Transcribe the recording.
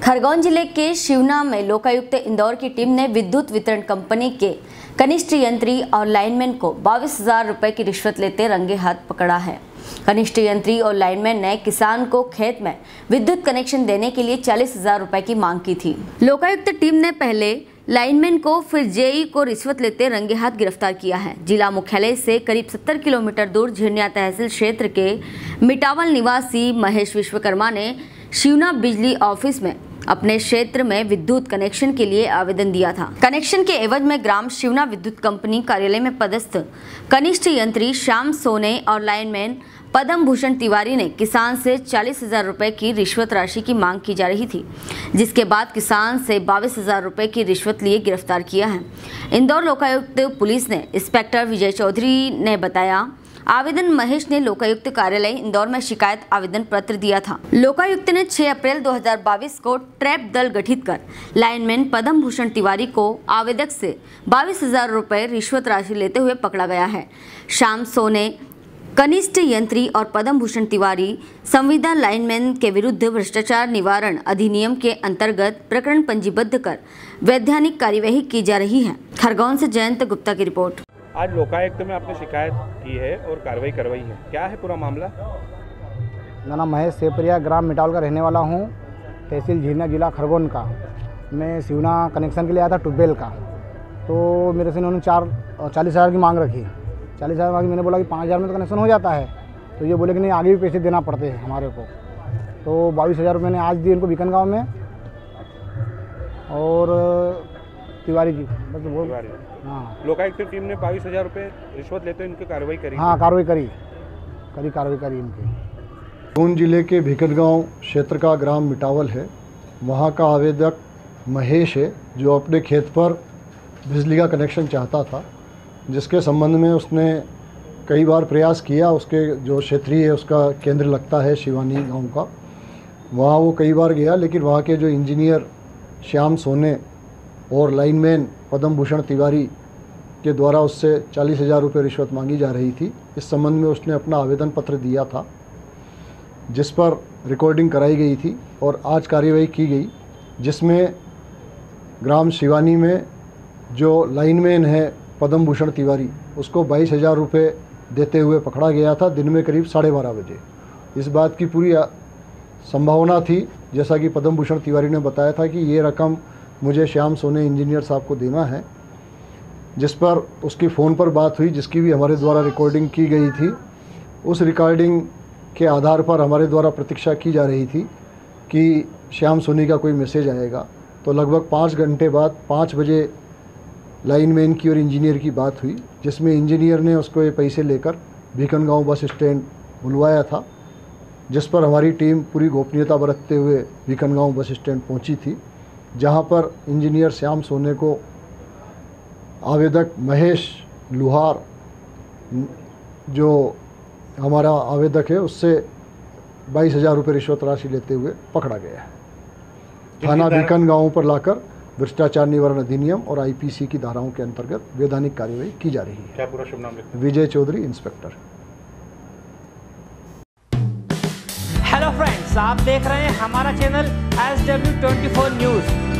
खरगोन ज़िले के शिवना में लोकायुक्त इंदौर की टीम ने विद्युत वितरण कंपनी के कनिष्ठ यंत्री और लाइनमैन को बाईस हज़ार रुपए की रिश्वत लेते रंगे हाथ पकड़ा है। कनिष्ठ यंत्री और लाइनमैन ने किसान को खेत में विद्युत कनेक्शन देने के लिए चालीस हज़ार रुपए की मांग की थी। लोकायुक्त टीम ने पहले लाइनमैन को, फिर जेई को रिश्वत लेते रंगे हाथ गिरफ़्तार किया है। जिला मुख्यालय से करीब 70 किलोमीटर दूर झिरनिया तहसील क्षेत्र के मिटावल निवासी महेश विश्वकर्मा ने शिवना बिजली ऑफ़िस में अपने क्षेत्र में विद्युत कनेक्शन के लिए आवेदन दिया था। कनेक्शन के एवज में ग्राम शिवना विद्युत कंपनी कार्यालय में पदस्थ कनिष्ठ यंत्री श्याम सोने और लाइनमैन पदम भूषण तिवारी ने किसान से चालीस हज़ार रुपए की रिश्वत राशि की मांग की जा रही थी, जिसके बाद किसान से बाईस हज़ार रुपए की रिश्वत लिए गिरफ़्तार किया है। इंदौर लोकायुक्त पुलिस ने इंस्पेक्टर विजय चौधरी ने बताया आवेदन महेश ने लोकायुक्त कार्यालय इंदौर में शिकायत आवेदन पत्र दिया था। लोकायुक्त ने 6 अप्रैल 2022 को ट्रैप दल गठित कर लाइनमैन पदम भूषण तिवारी को आवेदक से बाईस हज़ार रुपए रिश्वत राशि लेते हुए पकड़ा गया है। शाम सोने, कनिष्ठ यंत्री और पदम भूषण तिवारी, संविदा लाइनमैन के विरुद्ध भ्रष्टाचार निवारण अधिनियम के अंतर्गत प्रकरण पंजीबद्ध कर वैधानिक कार्यवाही की जा रही है। खरगोन से जयंत गुप्ता की रिपोर्ट। आज लोकायुक्त में आपने शिकायत की है और कार्रवाई करवाई है। क्या है पूरा मामला? मेरा नाम महेश सेपरिया, ग्राम मिटावल का रहने वाला हूँ। तहसील झीना जिला खरगोन का। मैं सिवना कनेक्शन के लिए आया था ट्यूबवेल का। तो मेरे से इन्होंने चार, चालीस हज़ार की मांग रखी। चालीस हज़ार मांगी, मैंने बोला कि पाँच हज़ार में तो कनेक्शन हो जाता है। तो ये बोले कि नहीं, आगे भी पैसे देना पड़ते हैं हमारे को। तो बाईस हज़ार मैंने आज दिए इनको बीकन गाँव में। और तिवारी जी बस वो हाँ। लोकायुक्त टीम ने बाईस हज़ार रुपये रिश्वत लेते हुए इनकी कार्रवाई करी। हाँ कार्रवाई करी। करी कार्रवाई करी इनकी। सोन ज़िले के भिकटगांव क्षेत्र का ग्राम मिटावल है। वहाँ का आवेदक महेश है जो अपने खेत पर बिजली का कनेक्शन चाहता था जिसके संबंध में उसने कई बार प्रयास किया। उसके जो क्षेत्रीय है उसका केंद्र लगता है शिवानी गाँव का। वहाँ वो कई बार गया लेकिन वहाँ के जो इंजीनियर श्याम सोने और लाइनमैन पद्म भूषण तिवारी के द्वारा उससे चालीस हज़ार रुपये रिश्वत मांगी जा रही थी। इस संबंध में उसने अपना आवेदन पत्र दिया था, जिस पर रिकॉर्डिंग कराई गई थी और आज कार्यवाही की गई, जिसमें ग्राम शिवानी में जो लाइनमैन है पद्म भूषण तिवारी, उसको बाईस हज़ार रुपये देते हुए पकड़ा गया था दिन में करीब साढ़े बारह बजे। इस बात की पूरी संभावना थी, जैसा कि पद्म भूषण तिवारी ने बताया था कि ये रकम मुझे श्याम सोने इंजीनियर साहब को देना है, जिस पर उसकी फ़ोन पर बात हुई, जिसकी भी हमारे द्वारा रिकॉर्डिंग की गई थी, उस रिकॉर्डिंग के आधार पर हमारे द्वारा प्रतीक्षा की जा रही थी कि श्याम सोनी का कोई मैसेज आएगा। तो लगभग पाँच घंटे बाद, पाँच बजे लाइनमैन की और इंजीनियर की बात हुई, जिसमें इंजीनियर ने उसको ये पैसे लेकर भीकनगांव बस स्टैंड बुलवाया था, जिस पर हमारी टीम पूरी गोपनीयता बरतते हुए भीकनगांव बस स्टैंड पहुँची थी। जहाँ पर इंजीनियर श्याम सोने को आवेदक महेश लुहार जो हमारा आवेदक है उससे बाईस हज़ार रुपये रिश्वत राशि लेते हुए पकड़ा गया है। थाना बीकन गाँवों पर लाकर भ्रष्टाचार निवारण अधिनियम और आईपीसी की धाराओं के अंतर्गत वैधानिक कार्यवाही की जा रही है। क्या पूरा शुभ नाम Vijay Chaudhary inspector. Hello friends आप देख रहे हैं हमारा channel S W twenty four news